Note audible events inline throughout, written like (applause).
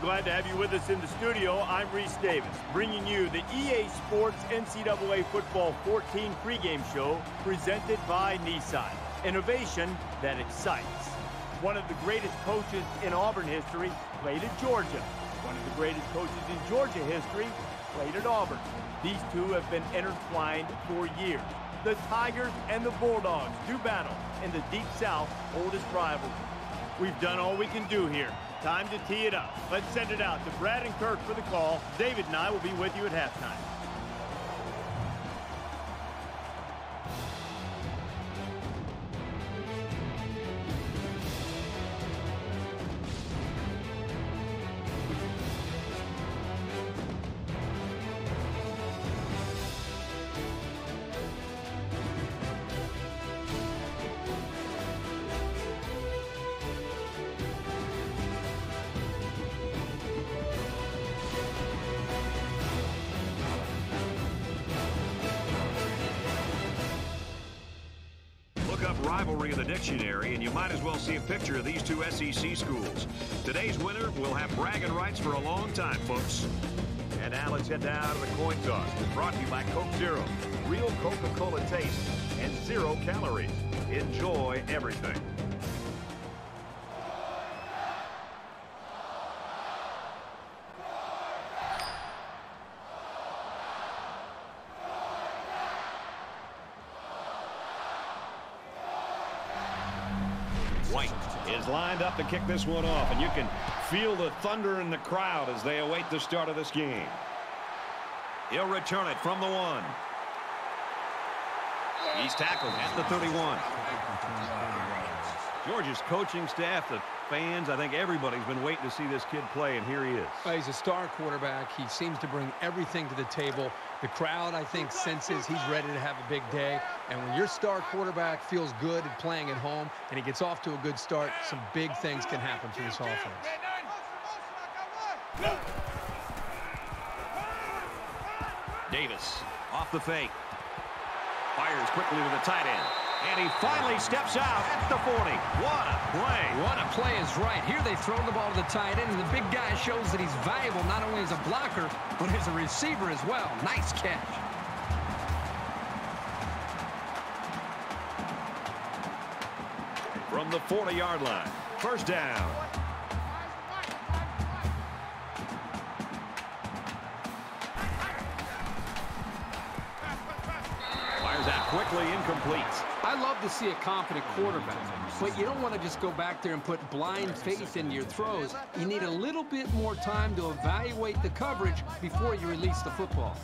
Glad to have you with us in the studio. I'm Reese Davis, bringing you the EA Sports NCAA Football 14 pregame show presented by Nissan. Innovation that excites. One of the greatest coaches in Auburn history played at Georgia. One of the greatest coaches in Georgia history played at Auburn. These two have been intertwined for years. The Tigers and the Bulldogs do battle in the Deep South oldest rivalry. We've done all we can do here. Time to tee it up. Let's send it out to Brad and Kirk for the call. David and I will be with you at halftime. Rivalry in the dictionary, and you might as well see a picture of these two SEC schools. Today's winner will have bragging rights for a long time, folks. And now let's head down to the coin toss. Brought to you by Coke Zero. Real Coca-Cola taste and zero calories. Enjoy everything. Lined up to kick this one off, and you can feel the thunder in the crowd as they await the start of this game. He'll return it from the one. He's tackled at the 31. Georgia's coaching staff, the fans, I think everybody's been waiting to see this kid play, and here he is. Well, he's a star quarterback. He seems to bring everything to the table. The crowd, I think, senses he's ready to have a big day. And when your star quarterback feels good at playing at home and he gets off to a good start, some big things can happen for this offense. Davis off the fake. Fires quickly to the tight end. And he finally steps out at the 40. What a play. What a play is right. Here they throw the ball to the tight end, and the big guy shows that he's valuable not only as a blocker, but as a receiver as well. Nice catch. From the 40-yard line. First down. Fires out quickly, incomplete. Love to see a confident quarterback, but you don't want to just go back there and put blind faith into your throws. You need a little bit more time to evaluate the coverage before you release the football.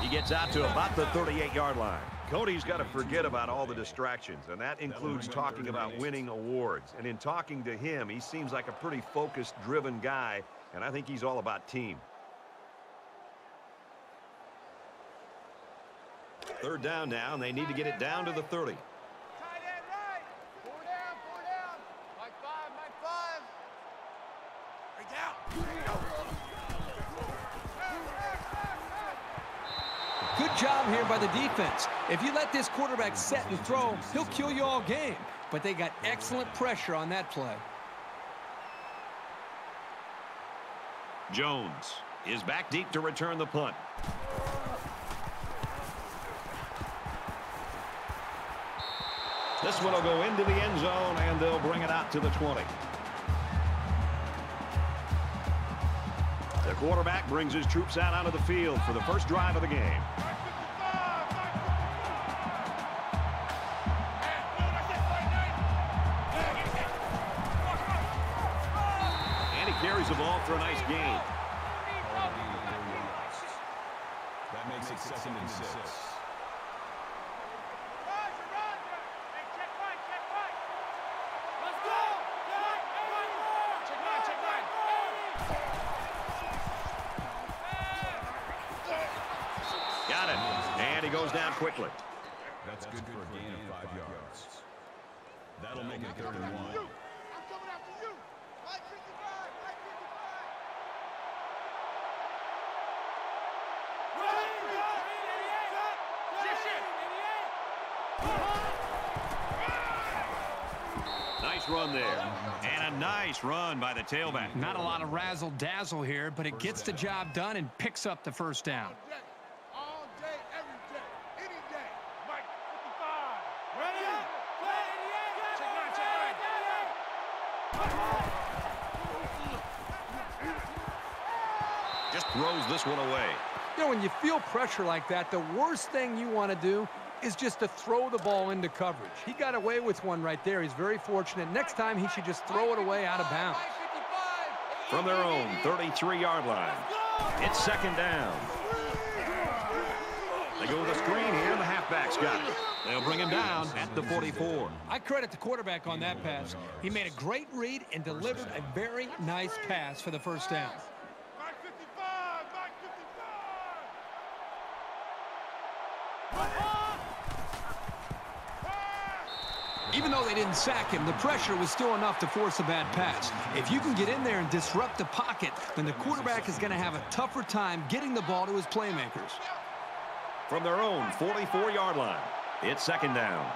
He gets out to about the 38-yard line. Cody's got to forget about all the distractions, and that includes talking about winning awards. And in talking to him, he seems like a pretty focused, driven guy, and I think he's all about team. Third down now, and they need to get it down to the 30. Good job here by the defense. If you let this quarterback set and throw, he'll kill you all game. But they got excellent pressure on that play. Jones is back deep to return the punt. This one will go into the end zone, and they'll bring it out to the 20. The quarterback brings his troops out onto the field for the first drive of the game. And he carries the ball for a nice gain. That makes it second and six. Got it. And he goes down quickly. That's good for a gain of five yards. That'll make it third and one. nice run there. And a nice run by the tailback. Not a lot of razzle-dazzle here, but it gets the job done and picks up the first down. Just throws this one away. You know, when you feel pressure like that, the worst thing you want to do is just to throw the ball into coverage. He got away with one right there. He's very fortunate. Next time, he should just throw it away out of bounds. From their own 33-yard line, it's second down. They go with a screen here, and the halfback's got it. They'll bring him down at the 44. I credit the quarterback on that pass. He made a great read and delivered a very nice pass for the first down. Even though they didn't sack him, the pressure was still enough to force a bad pass. If you can get in there and disrupt the pocket, then the quarterback is going to have a tougher time getting the ball to his playmakers. From their own 44-yard line, it's second down.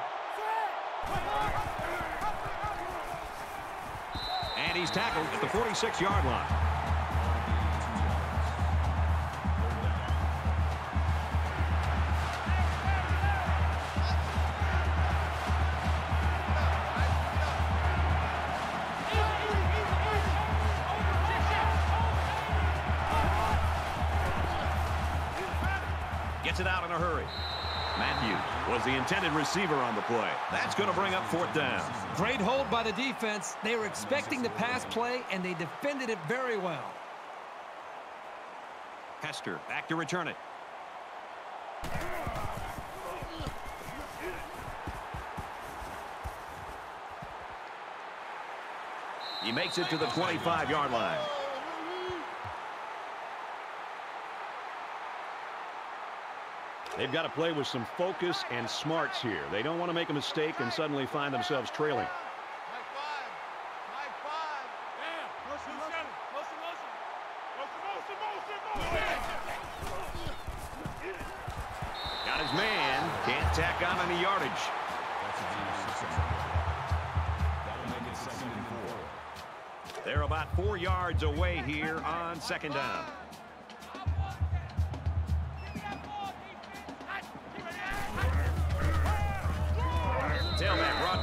And he's tackled at the 46-yard line. Gets it out in a hurry. Matthews was the intended receiver on the play. That's going to bring up fourth down. Great hold by the defense. They were expecting the pass play, and they defended it very well. Hester back to return it. He makes it to the 25-yard line. They've got to play with some focus and smarts here. They don't want to make a mistake and suddenly find themselves trailing. Got his man. Can't tack on any yardage. They're about four yards away here on second down.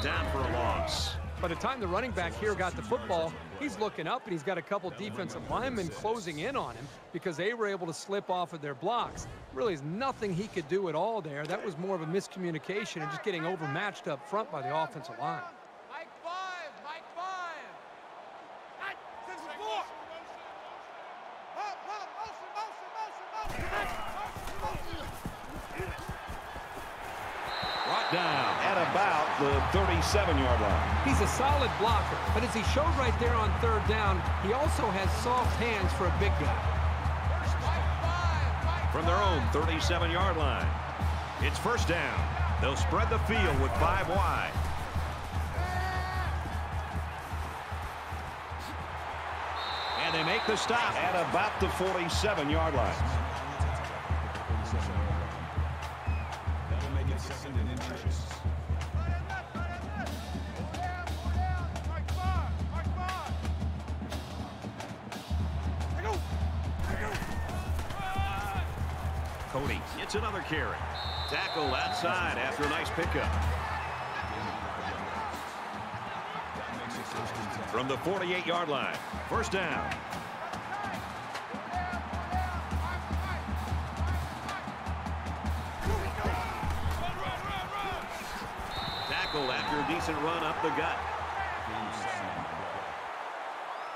Down for a loss. By the time the running back here got the football, he's looking up and he's got a couple defensive linemen closing in on him because they were able to slip off of their blocks. Really is nothing he could do at all there. That was more of a miscommunication and just getting overmatched up front by the offensive line. Mike five, Mike five. Brought down at about the 37-yard line. He's a solid blocker, but as he showed right there on third down, he also has soft hands for a big guy. From their own 37-yard line, it's first down. They'll spread the field with five wide. And they make the stop at about the 47-yard line. Tackle outside after a nice pickup. From the 48-yard line, first down. Tackle after a decent run up the gut.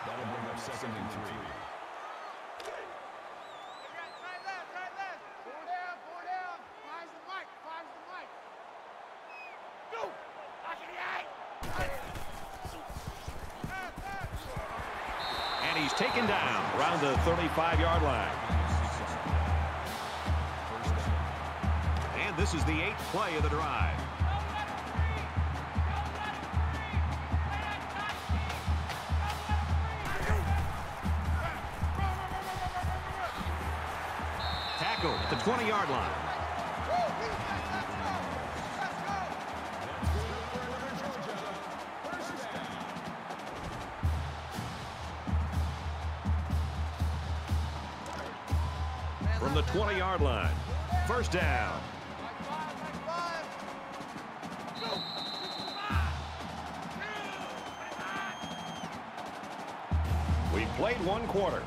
That'll bring up second and three. And he's taken down around the 35-yard line. And this is the eighth play of the drive. Tackle at the 20-yard line. From the 20-yard line. First down. We've played one quarter.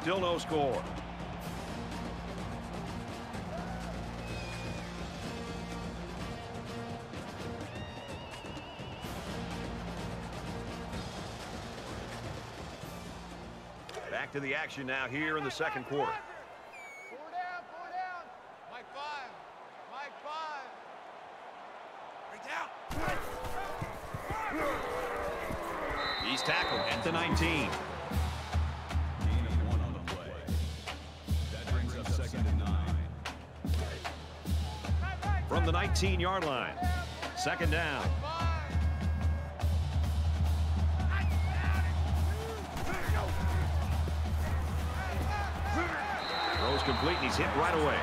Still no score. Back to the action now here in the second quarter. Four down, four down. Mike five. Mike five. Bring down. He's tackled at the 19. Gain of one on the play. That brings up second and nine. From the 19-yard line. Second down. Throws complete and he's hit right away.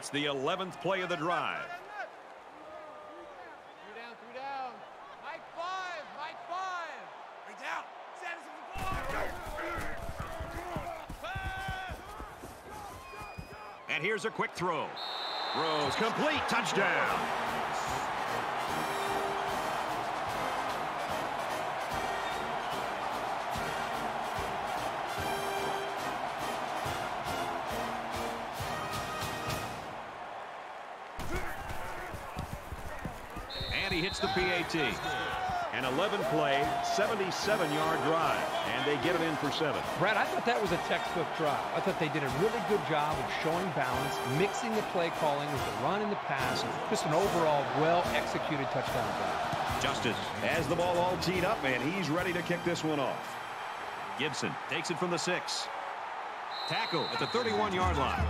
It's the 11th play of the drive. Three down, three down. Mike five. Mike five. Bring down. Status And here's a quick throw. Throws complete. Touchdown. The PAT. An 11-play, 77-yard drive. And they get it in for seven. Brad, I thought that was a textbook drive. I thought they did a really good job of showing balance, mixing the play calling with the run and the pass. Just an overall well-executed touchdown drive. Justin has the ball all teed up, and he's ready to kick this one off. Gibson takes it from the six. Tackle at the 31-yard line.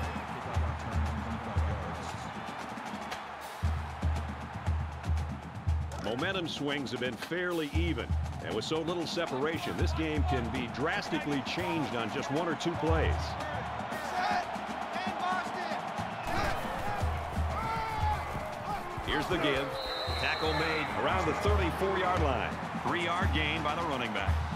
Momentum swings have been fairly even. And with so little separation, this game can be drastically changed on just one or two plays. Here's the give. Tackle made around the 34-yard line. Three-yard gain by the running back.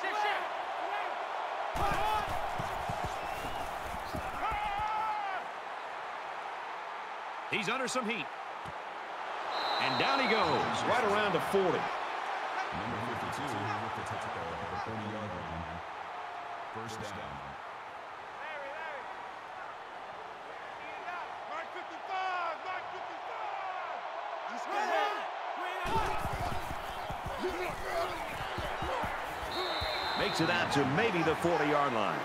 Shift, shift. He's under some heat. And down he goes, right around the 40. Number 52 with the tackle at the 40-yard line. First down. Mike 55. Mike 55. Just get Makes it out to maybe the 40-yard line.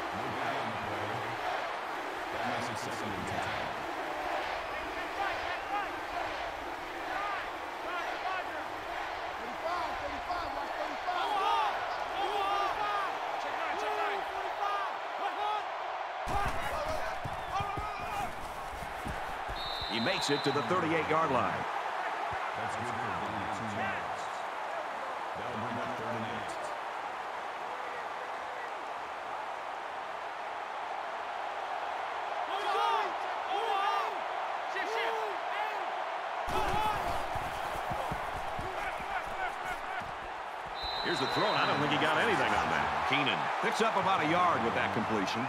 He makes it to the 38-yard line. Here's the throw. and I don't think he got anything on that. Keenan picks up about a yard with that completion.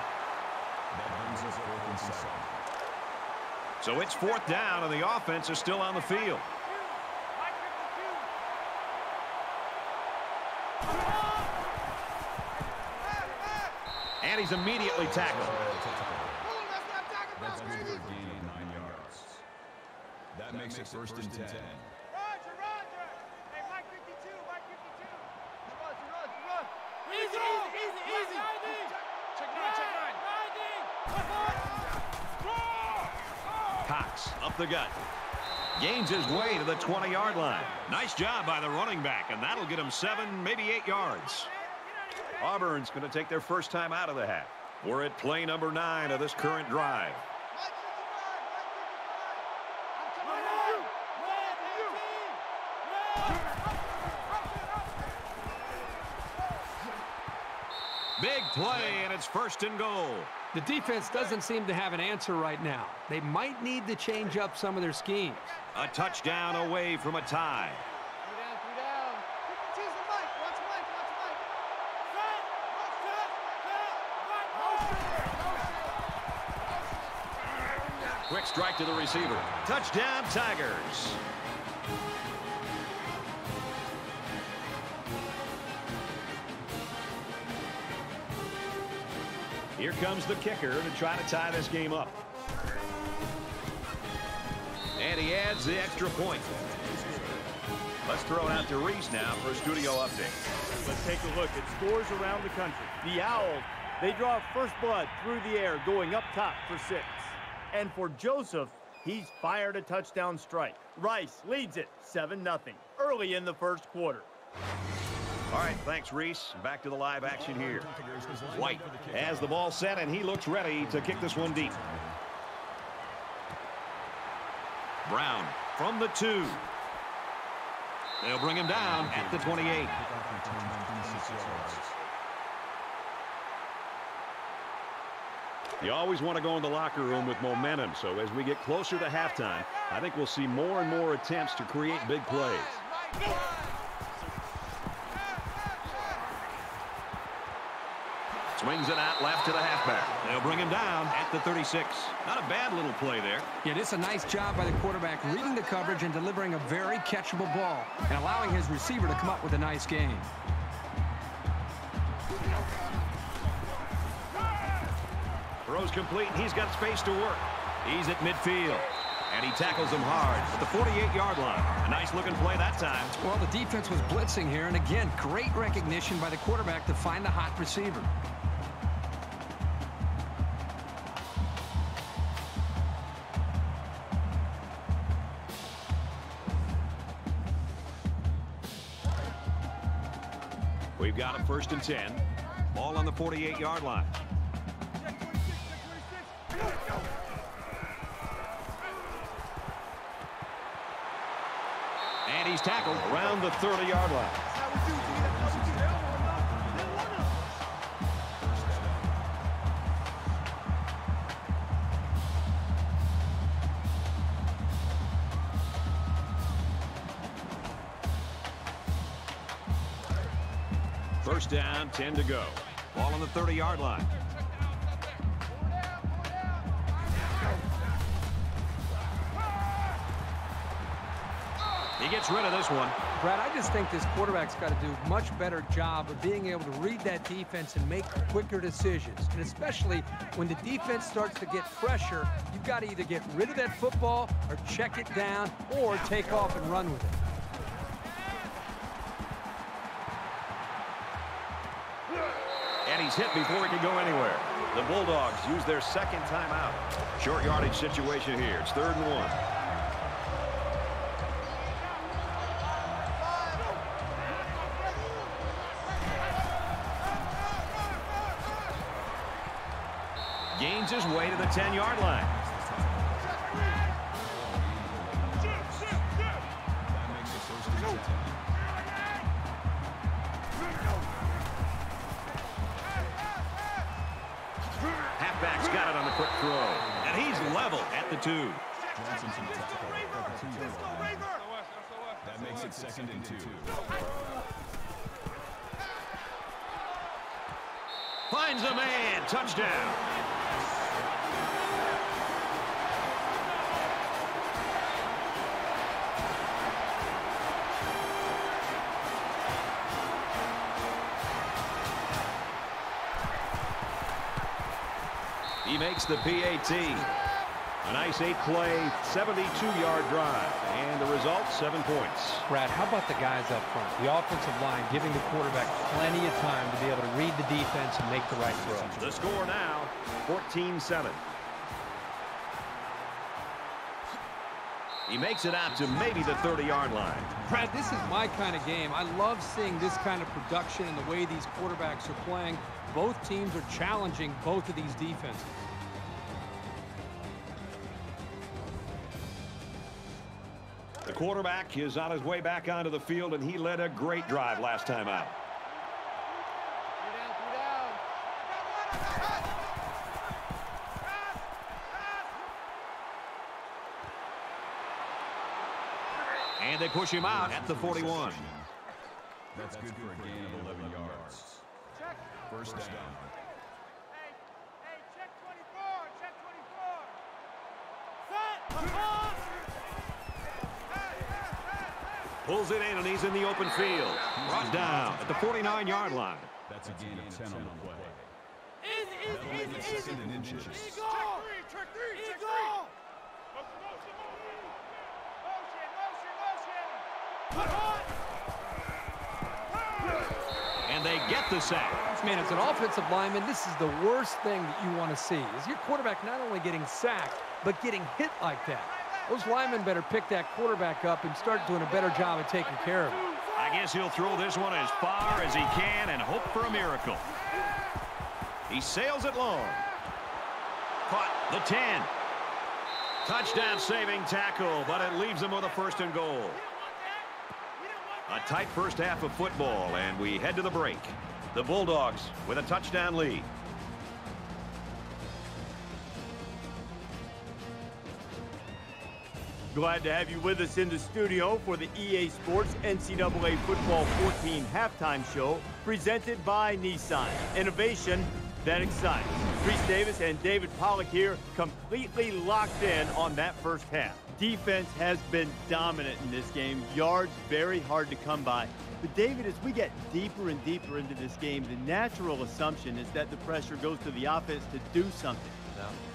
So it's fourth down, and the offense is still on the field. And he's immediately tackled. That's good for gain of nine yards. That makes it first and ten. Roger, Roger. Hey, Mike 52. Mike 52. Roger, Roger, Roger. Easy, easy, easy, easy. Check nine, check nine. Cox up the gut. Gains his way to the 20-yard line. Nice job by the running back, and that'll get him seven, maybe eight yards. Auburn's going to take their first time out of the half. We're at play number nine of this current drive. Big play, and it's first and goal. The defense doesn't seem to have an answer right now. They might need to change up some of their schemes. A touchdown away from a tie. Strike to the receiver. Touchdown, Tigers. Here comes the kicker to try to tie this game up. And he adds the extra point. Let's throw it out to Reese now for a studio update. Let's take a look at scores around the country. The Owls, they draw first blood through the air, going up top for six. And for Joseph, he's fired a touchdown strike. Rice leads it 7-0 early in the first quarter. All right, thanks, Reese. Back to the live action here. White has the ball set, and he looks ready to kick this one deep. Brown from the two. They'll bring him down at the 28. You always want to go in the locker room with momentum, so as we get closer to halftime, I think we'll see more and more attempts to create big plays. Swings it out left to the halfback. They'll bring him down at the 36. Not a bad little play there. Yeah, it's a nice job by the quarterback reading the coverage and delivering a very catchable ball and allowing his receiver to come up with a nice game. Throws complete. He's got space to work. He's at midfield. And he tackles him hard at the 48-yard line. A nice-looking play that time. Well, the defense was blitzing here, and again, great recognition by the quarterback to find the hot receiver. We've got a first and 10. Ball on the 48-yard line. He's tackled around the 30-yard line. First down, 10 to go. Ball on the 30-yard line. Gets rid of this one. Brad, I just think this quarterback's got to do a much better job of being able to read that defense and make quicker decisions. And especially when the defense starts to get pressure, you've got to either get rid of that football or check it down or take off and run with it. And he's hit before he can go anywhere. The Bulldogs use their second timeout. Short yardage situation here. It's third and one. Gains his way to the 10-yard line. Halfback's got it on the quick throw. And he's level at the two. That makes it second and two. Finds a man. Touchdown. He makes the PAT. A nice eight-play, 72-yard drive. And the result, seven points. Brad, how about the guys up front? The offensive line giving the quarterback plenty of time to be able to read the defense and make the right throw. The score now, 14-7. He makes it out to maybe the 30-yard line. Brad, this is my kind of game. I love seeing this kind of production and the way these quarterbacks are playing. Both teams are challenging both of these defenses. Quarterback is on his way back onto the field, and he led a great drive last time out. And they push him out at the 41. That's good for a gain of 11 yards. First down. Hey, hey, check 24, check 24. Set, pass. Hey, hey, hey, hey. Pulls it in, and he's in the open field. Brought down at the 49-yard line. That's a gain of 10 on the play. Easy, That'll easy, make easy, it easy. second and. Check three, check three, check three. And they get the sack. Man, as an offensive lineman, this is the worst thing that you want to see. Is your quarterback not only getting sacked, but getting hit like that. Those linemen better pick that quarterback up and start doing a better job of taking care of him. I guess he'll throw this one as far as he can and hope for a miracle. He sails it long. Caught the 10. Touchdown saving tackle, but it leaves him with a first and goal. A tight first half of football, and we head to the break. The Bulldogs with a touchdown lead. Glad to have you with us in the studio for the EA Sports NCAA Football 14 halftime show presented by Nissan. Innovation that excites. Reese Davis and David Pollack here completely locked in on that first half. Defense has been dominant in this game. Yards very hard to come by. But David, as we get deeper and deeper into this game, the natural assumption is that the pressure goes to the offense to do something.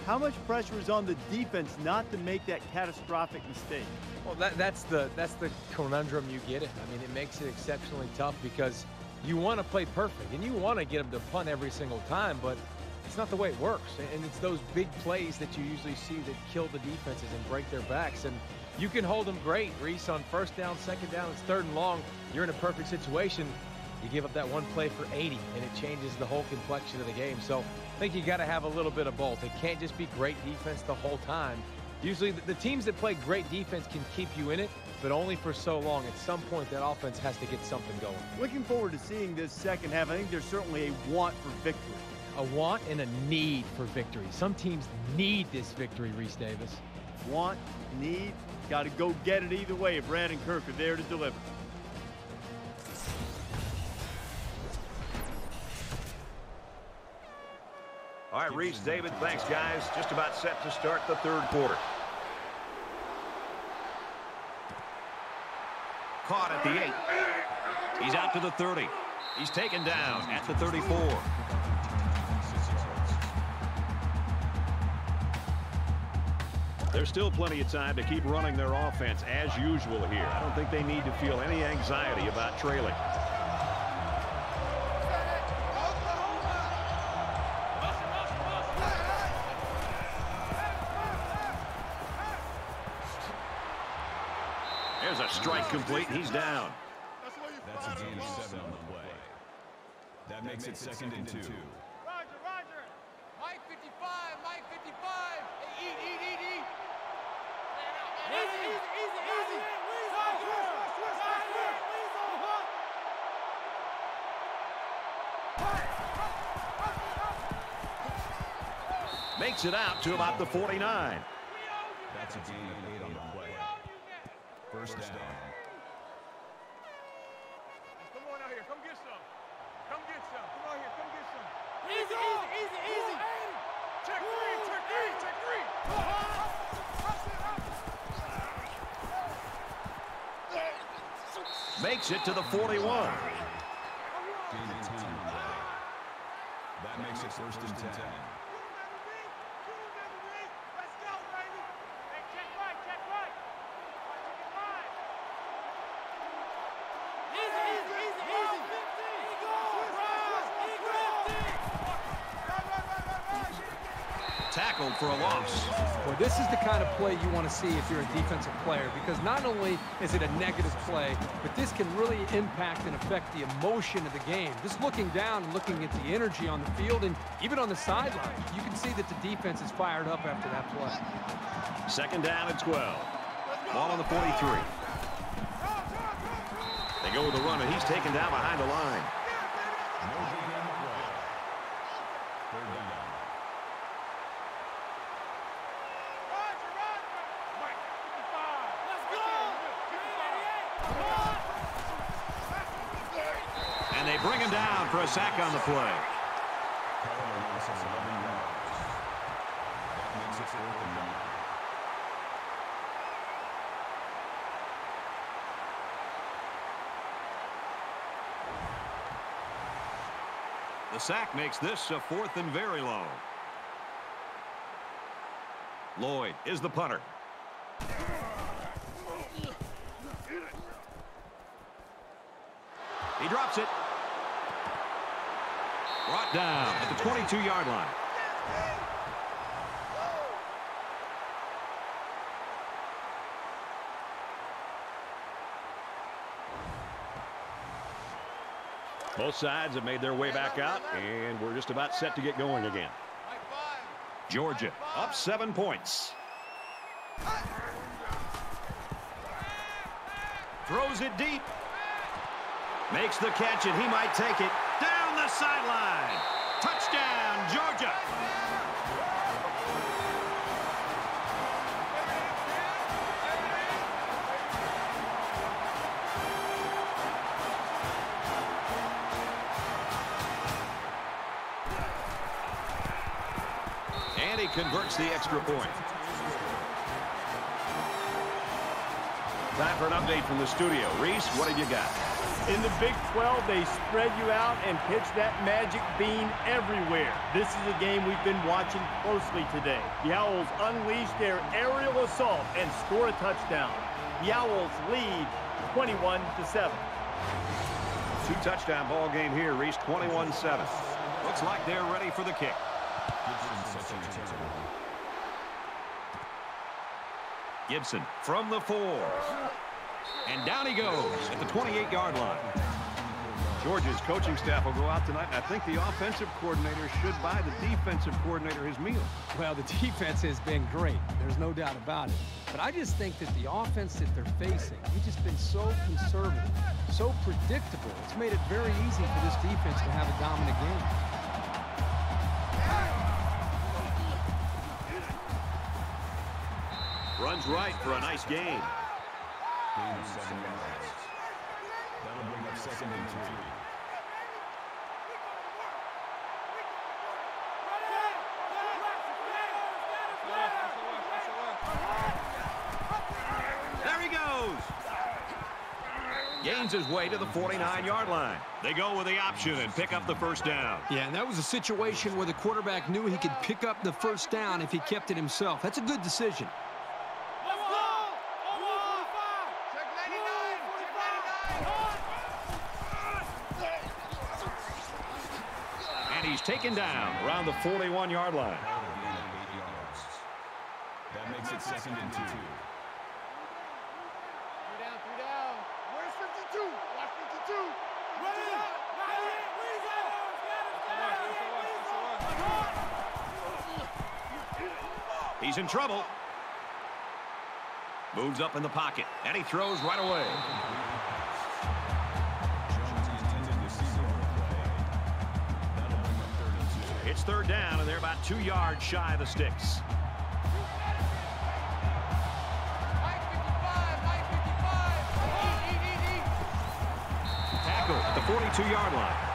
How much pressure is on the defense not to make that catastrophic mistake? Well, that, that's the that's the conundrum you get in. I mean, it makes it exceptionally tough because you want to play perfect and you want to get them to punt every single time, but it's not the way it works. And it's those big plays that you usually see that kill the defenses and break their backs. And you can hold them great, Reese, on first down, second down, it's third and long. You're in a perfect situation. You give up that one play for 80, and it changes the whole complexion of the game. So think you got to have a little bit of both. It can't just be great defense the whole time. Usually, the, the teams that play great defense can keep you in it, but only for so long. At some point, that offense has to get something going. Looking forward to seeing this second half. I think there's certainly a want for victory. A want and a need for victory. Some teams need this victory, Reese Davis. Want, need, got to go get it either way if Brad and Kirk are there to deliver. Right, Reese, David, thanks, guys. Just about set to start the third quarter. Caught at the 8. He's out to the 30. He's taken down at the 34. There's still plenty of time to keep running their offense as usual here. I don't think they need to feel any anxiety about trailing. A strike. He's down. That's a gain of seven on the play. That makes it second and two. Roger, Roger. Mike 55, Mike 55. Eat, eat, eat, eat. Easy, easy, easy, easy. Side here, side here. Makes it out to about the 49. That's a gain of eight on the play. First down. Here, come get some. Come get some. Come out here, come get some. Easy, easy, easy, easy. Check three, check three, check three. Makes it to the 41. Gain of 10 on the play. That makes it first and 10. Let's go, baby. Hey, check right, check right. Right, Easy, easy, easy, easy. Eagle. Rise, Eagle. Right, right, right, right, right. tackled for a loss. Well, this is the kind of play you want to see if you're a defensive player because not only is it a negative play, but this can really impact and affect the emotion of the game. Just looking down and looking at the energy on the field and even on the sideline, you can see that the defense is fired up after that play. Second down and 12. Ball on the 43. They go with the run, and he's taken down behind the line. And they bring him down for a sack on the play. The sack makes this a fourth and very long. Lloyd is the punter. He drops it. Brought down at the 22-yard line. Both sides have made their way back out, and we're just about set to get going again. Georgia up seven points. Throws it deep. Makes the catch, and he might take it down the sideline. Touchdown, Georgia. And he converts the extra point. Time for an update from the studio. Reese, what have you got? In the Big 12, they spread you out and pitch that magic bean everywhere. This is a game we've been watching closely today. The Owls unleash their aerial assault and score a touchdown. The Owls lead 21 to 7. Two touchdown ball game here. Reese 21-7. Looks like they're ready for the kick. Gibson from the four. And down he goes at the 28-yard line. Georgia's coaching staff will go out tonight, and I think the offensive coordinator should buy the defensive coordinator his meal. Well, the (laughs) defense has been great. There's no doubt about it. But I just think that the offense that they're facing, we've just been so conservative, so predictable. It's made it very easy for this defense to have a dominant game. Runs right for a nice gain. There he goes. Gains his way to the 49-yard line. They go with the option and pick up the first down. Yeah, and that was a situation where the quarterback knew he could pick up the first down if he kept it himself. That's a good decision. And he's taken down around the 41-yard line. That'll be in at eight yards. That makes it second and two. Three down, three down. Where's 52? Watch 52. Ready? He's in trouble. Moves up in the pocket, and he throws right away. It's third down, and they're about two yards shy of the sticks. Mike 55, Mike 55. Eat, eat, eat, eat. Tackle at the 42-yard line.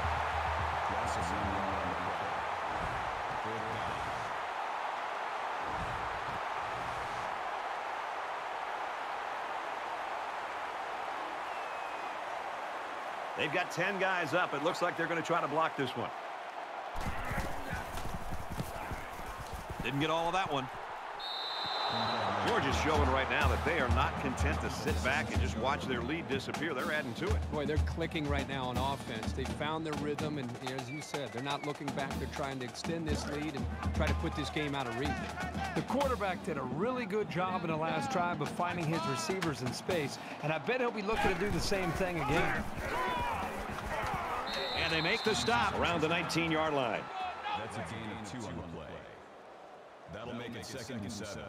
They've got 10 guys up. It looks like they're going to try to block this one. Didn't get all of that one. Georgia's showing right now that they are not content to sit back and just watch their lead disappear. They're adding to it. Boy, they're clicking right now on offense. They found their rhythm, and as you said, they're not looking back. They're trying to extend this lead and try to put this game out of reach. The quarterback did a really good job in the last drive of finding his receivers in space, and I bet he'll be looking to do the same thing again. And they make the stop around the 19-yard line. That's a gain of two on the. That'll make it second and seven.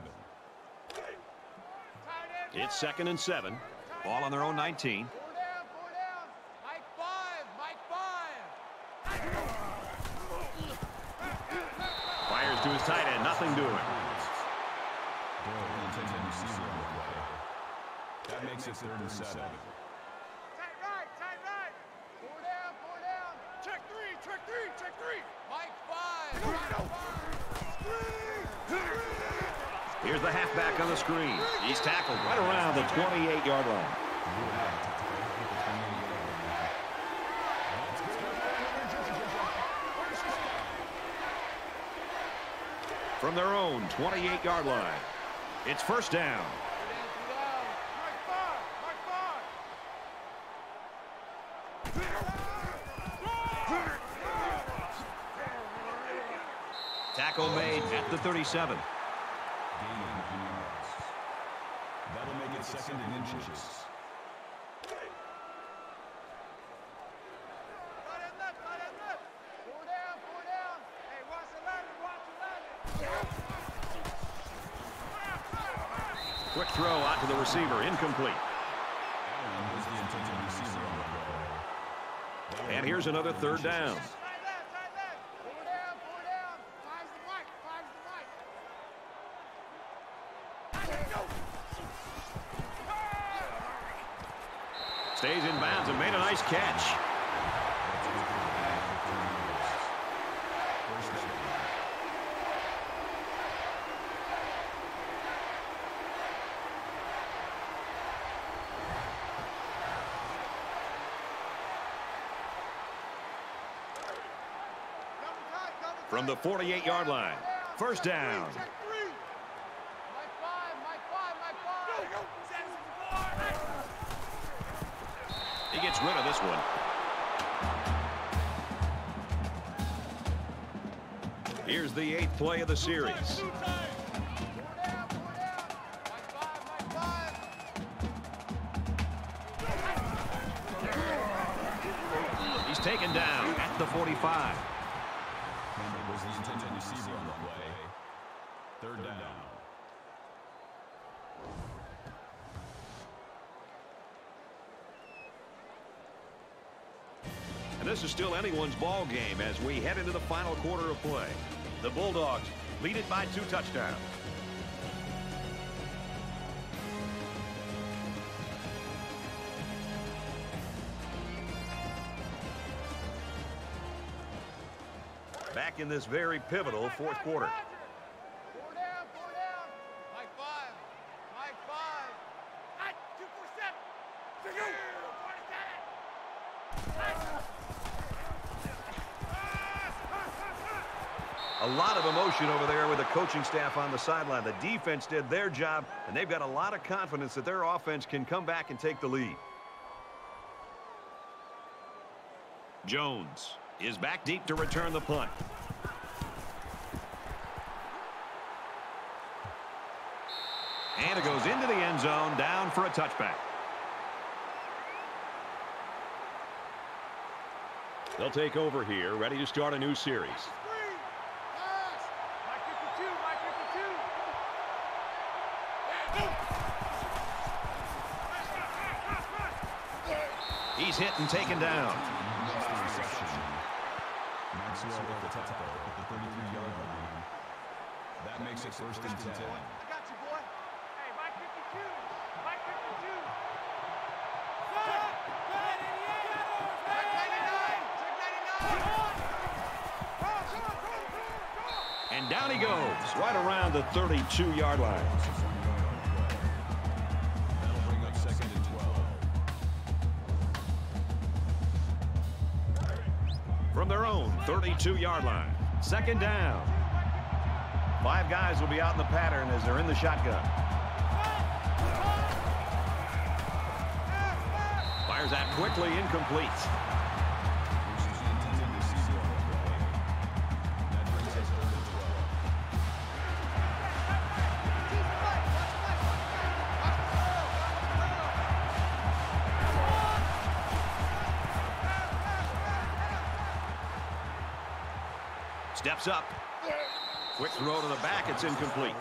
It's second and seven. Ball on their own 19. Four down, four down. Mike five, Mike five. Fires to his tight end. Nothing doing. Doyle, the intended receiver on the play. That makes it third and seven. Tight right, tight right. Four down, four down. Check three, check three, check three. Mike five, Mike five. Here's the halfback on the screen. He's tackled right around the 28-yard line. From their own 28-yard line. It's first down. Two down, Mike five, Mike five. Tackle made at the 37. Gain of nine yards. That'll make it second and inches. Right and left, right and left. Four down, four down. Hey, watch the landing, watch the landing. Quick throw out to the receiver. Incomplete. Allen was the intended receiver on the play. And here's another third down. Tight left, tight left. Four down, four down. Five's the Mike, five's the Mike. Stays in bounds and a nice catch. From the 48-yard line. First down. Check three. Mike five, Mike five, Mike five. He gets rid of this one. Here's the eighth play of the series. Down, down. He's taken down at the 45. Campbell was this is still anyone's ball game as we head into the final quarter of play. The Bulldogs lead it by two touchdowns. Back in this very pivotal fourth quarter. Four down, four down. Mike five. Mike five. Hot, two, four, seven. To you. A lot of emotion over there with the coaching staff on the sideline. The defense did their job, and they've got a lot of confidence that their offense can come back and take the lead. Jones is back deep to return the punt. And it goes into the end zone, down for a touchback. They'll take over here, ready to start a new series. Screen. Pass. Mike 52, Mike 52. He's hit and taken down. Makes the reception. Maxwell with the tackle at the 33-yard line. That makes it first and 10. I got you, boy. Hey, Mike 52. Mike 52. Check 99. Check 99. And down he goes, right around the 32-yard line. 32-yard line. Second down. Five guys will be out in the pattern as they're in the shotgun. Fires that quickly incomplete. Steps up. Quick throw to the back. It's incomplete.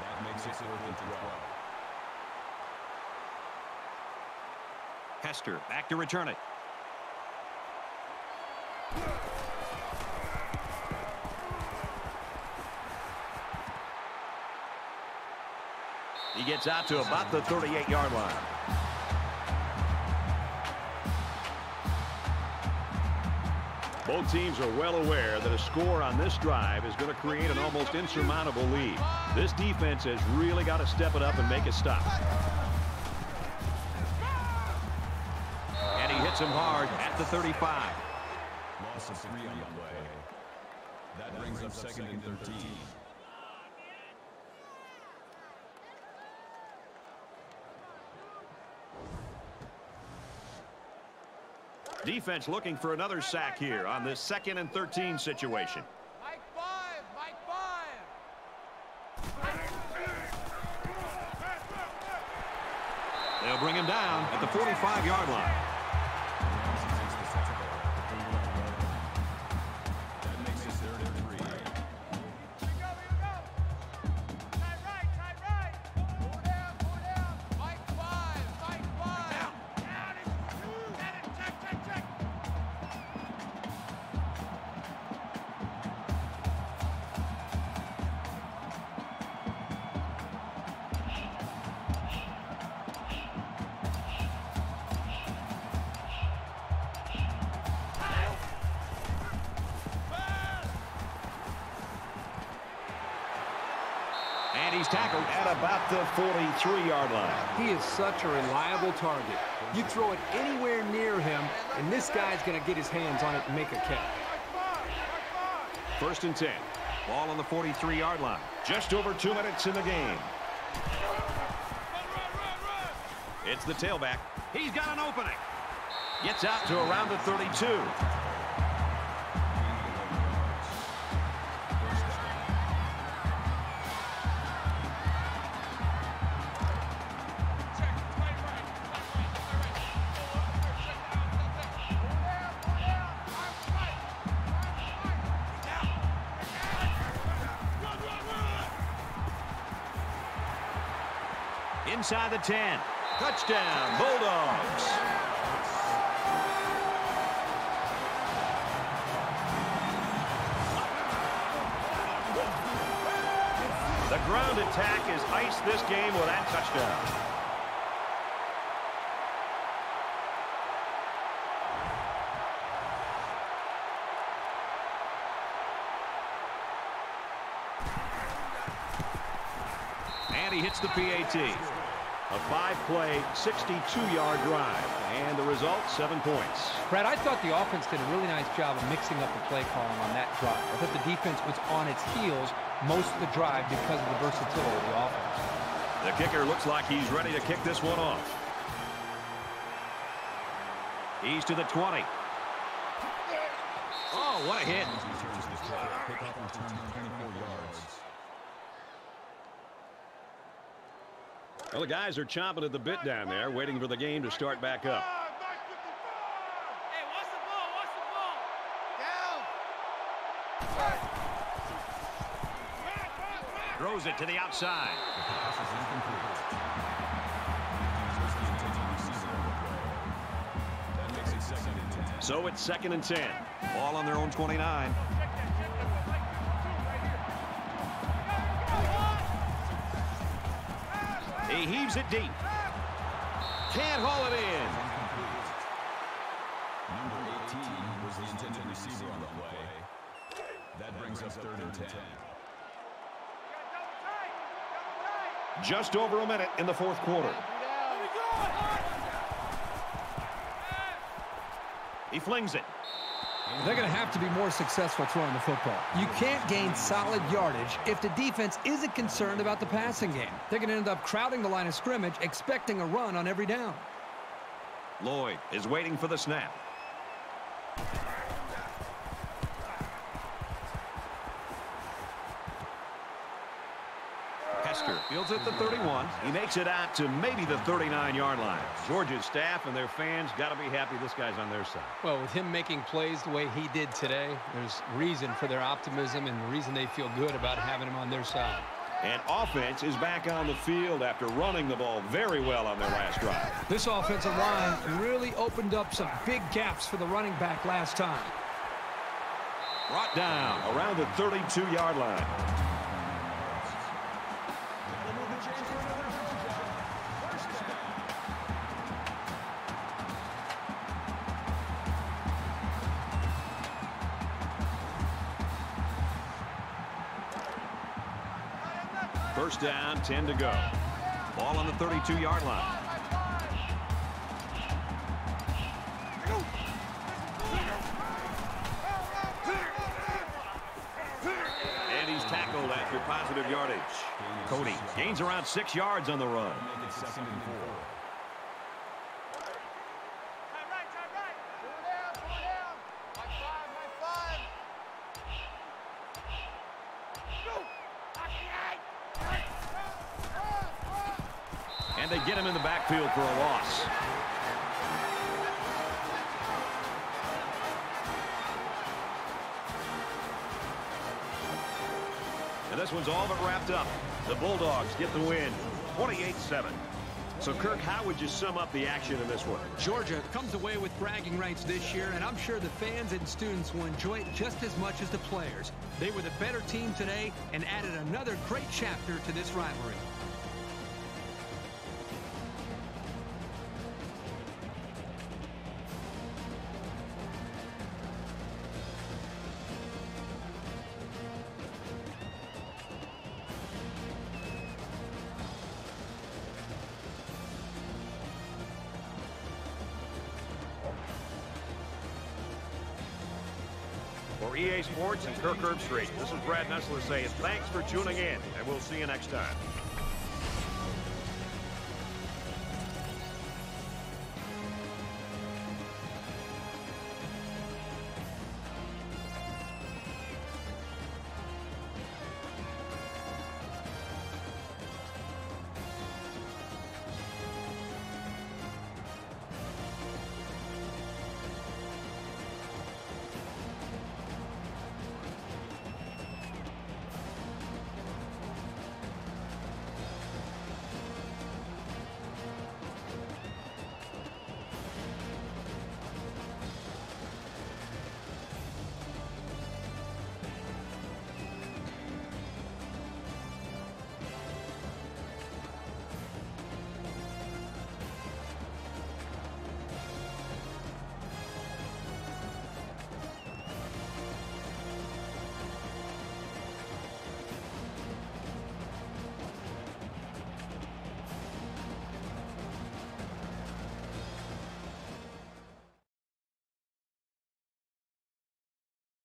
That makes it fourth and 12. Hester back to return it. He gets out to about the 38-yard line. Both teams are well aware that a score on this drive is going to create an almost insurmountable lead. This defense has really got to step it up and make a stop. And he hits him hard at the 35. Loss of three on the play. That brings up second and 13. Defense looking for another sack here on this second and 13 situation. Mike five, Mike five. They'll bring him down at the 45-yard line. He's tackled at about the 43-yard line. He is such a reliable target. You throw it anywhere near him, and this guy's going to get his hands on it and make a catch. Mike five, Mike five. First and 10. Ball on the 43-yard line. Just over two minutes in the game. It's the tailback. He's got an opening. Gets out to around the 32. The 10. Touchdown, Bulldogs. The ground attack has iced this game with that touchdown. And he hits the PAT. A five-play, 62-yard drive. And the result, seven points. Brad, I thought the offense did a really nice job of mixing up the play calling on that drive. I thought the defense was on its heels most of the drive because of the versatility of the offense. The kicker looks like he's ready to kick this one off. He's to the 20. Oh, what a hit. Returns the kick. Kickoff return 24 yards. Well, the guys are chomping at the bit down there, waiting for the game to start back up. Five, Mike 55. Hey, watch the ball, watch the ball. Down. Throws it to the outside. Pass is incomplete. Just the intended receiver on the play. That makes it second and 10. So it's second and 10. Ball on their own 29. He heaves it deep. Can't haul it in. Number 18 was the intended receiver on the play. That brings us third and 10. Just over a minute in the fourth quarter. He flings it. They're going to have to be more successful throwing the football. You can't gain solid yardage if the defense isn't concerned about the passing game. They're going to end up crowding the line of scrimmage, expecting a run on every down. Lloyd is waiting for the snap. Hester fields at the 31. He makes it out to maybe the 39-yard line. Georgia's staff and their fans got to be happy this guy's on their side. Well, with him making plays the way he did today, there's reason for their optimism and the reason they feel good about having him on their side. And offense is back on the field after running the ball very well on their last drive. This offensive line really opened up some big gaps for the running back last time. Brought down around the 32-yard line. First down, 10 to go. Ball on the 32-yard line. And he's tackled after positive yardage. Cody gains around six yards on the run. Make it second and four. Right, right, right, right. Pull it down, pull it down. Mike five, Mike five. Go. And they get backfield for a loss. And this one's all but wrapped up. The Bulldogs get the win, 28-7. So, Kirk, how would you sum up the action in this one? Georgia comes away with bragging rights this year, and I'm sure the fans and students will enjoy it just as much as the players. They were the better team today and added another great chapter to this rivalry. EA Sports and Kirk Herbstreit, this is Brad Nessler saying thanks for tuning in, and we'll see you next time.